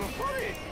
I'm just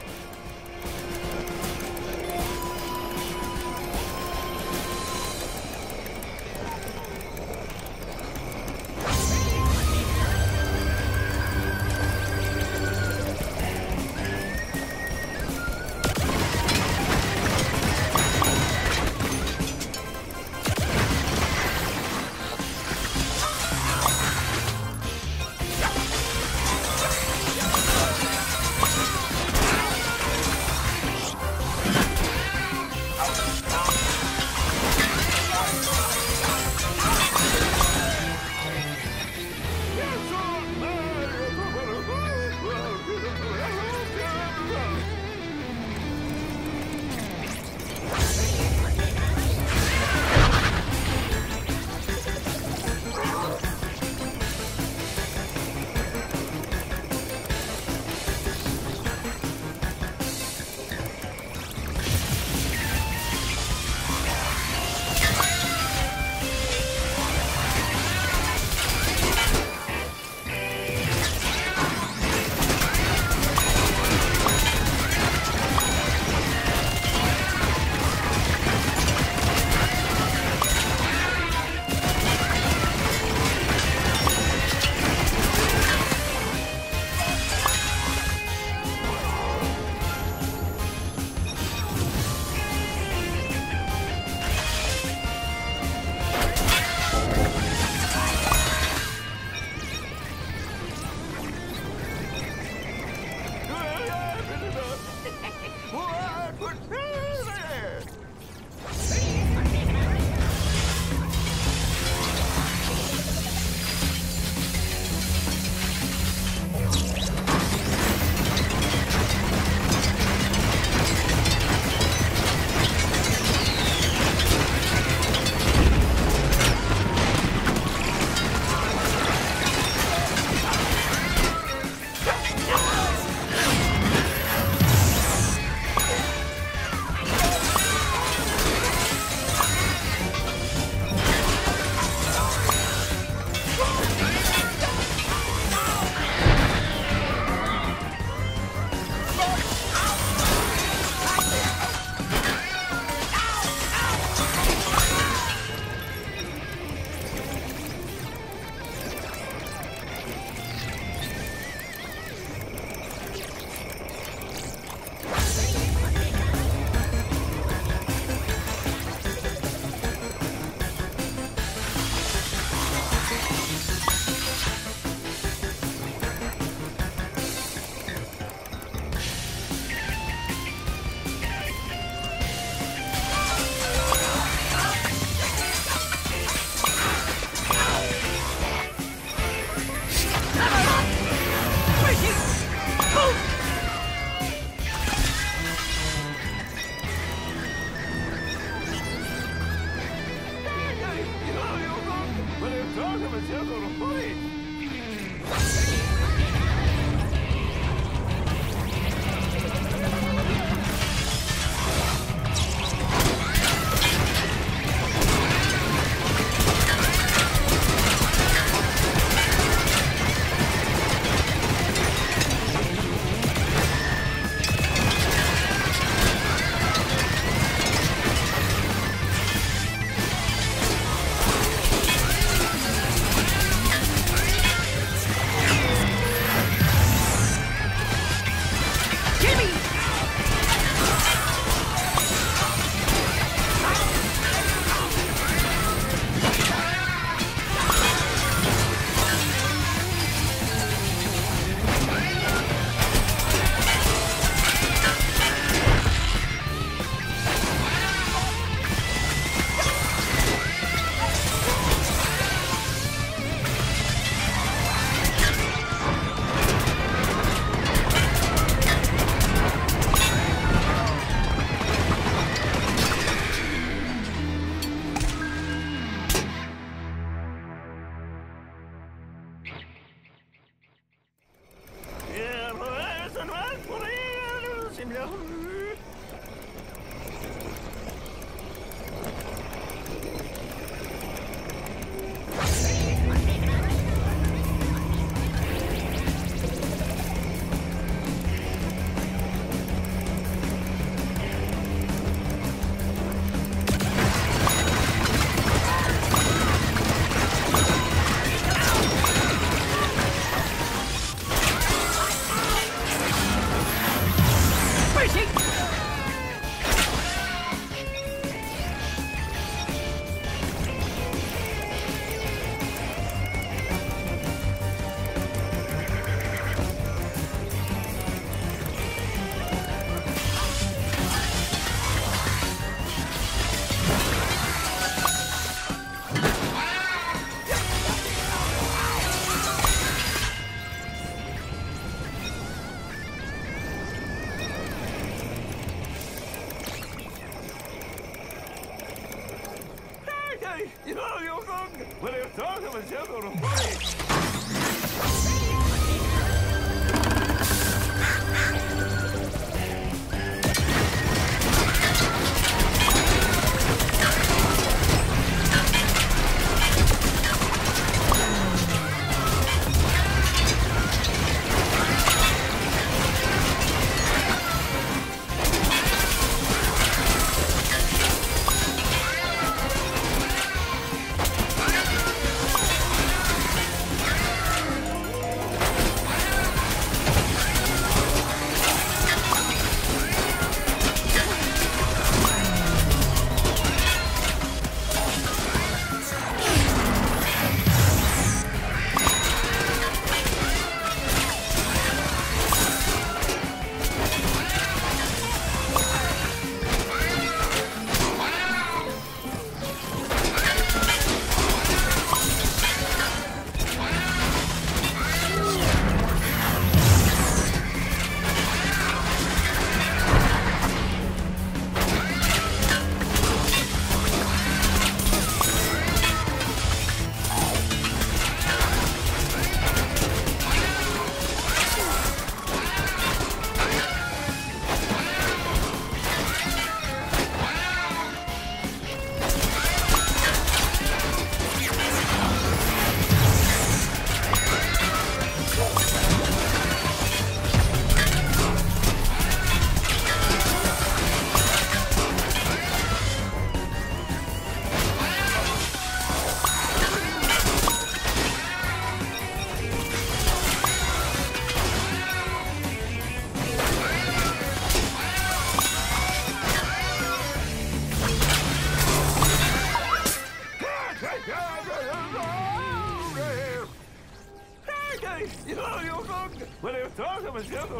Ja, jag sjöng. Men det är klart att man känner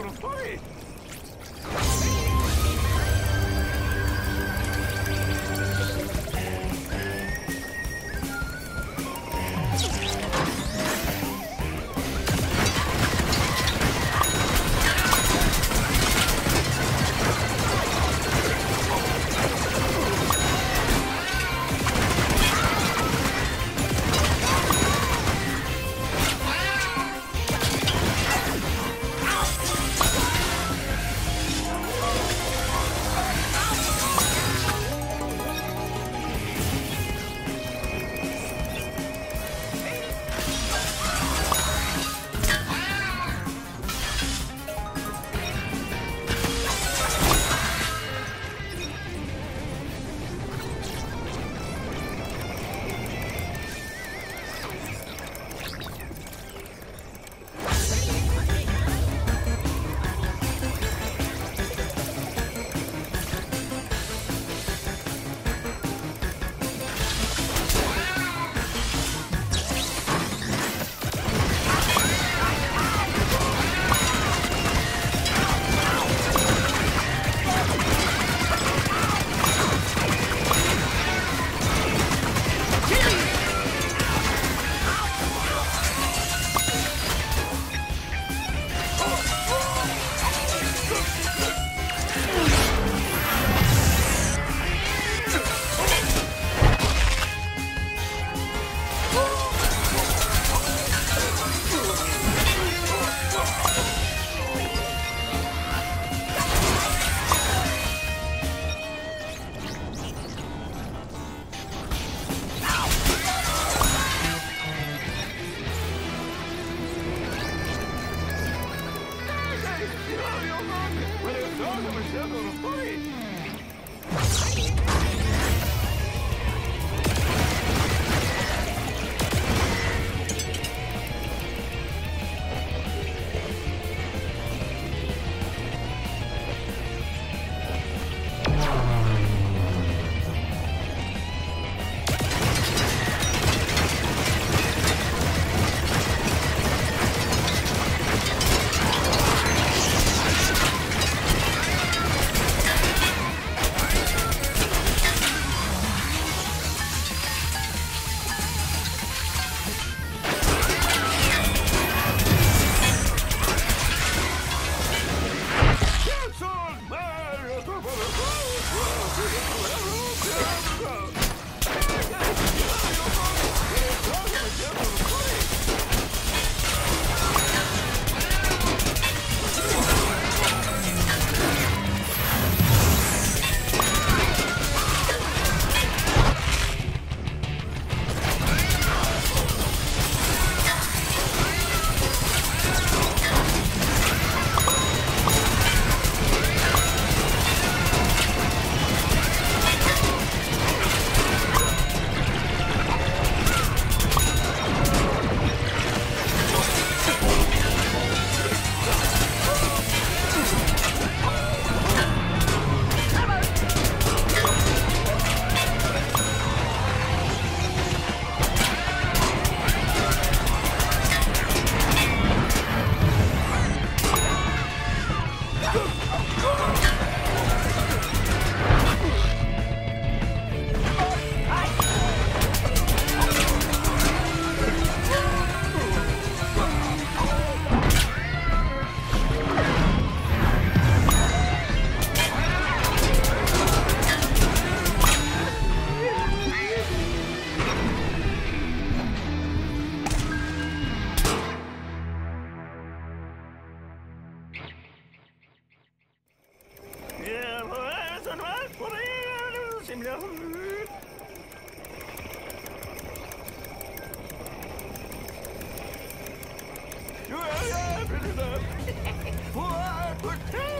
yeah, seem to- Yeah, yeah,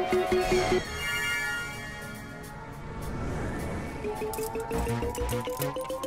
Thank you.